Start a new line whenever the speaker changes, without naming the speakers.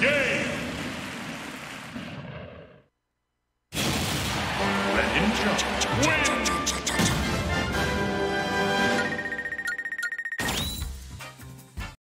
game.